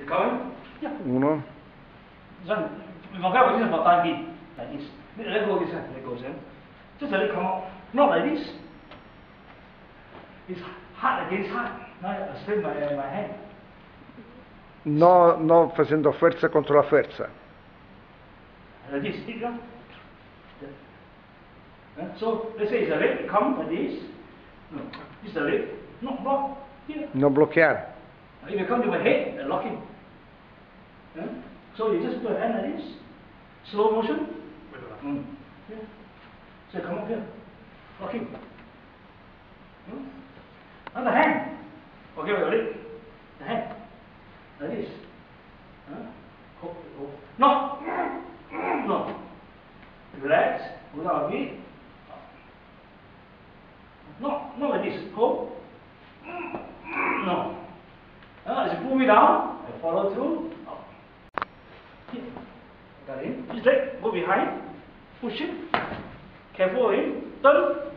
You coming? Yeah. Uno, Then, my guy was for time being like this. Let go this hand, let go this hand. Just let it come out. Not like this. It's hard against hard. Now I strain my, my hand. no, no facendo fuerza contro la fuerza. Like this. Uh, so let's say it's a leg, come like this. No, is a leg, not block. Here. Non bloccare. If you come to my head, uh, lock him. Uh, so you just put your hand like this. Slow motion. Mm. Yeah. So come up here. Lock him. Hmm? Another hand. Okay, wait, wait. The hand. Like this. Huh? No. No. Relax. Without a beat. No, not like this. Hold. No. Uh, pull down, I follow through. Up. Here. Got him. His leg. Go behind. Push it, Careful of. Turn.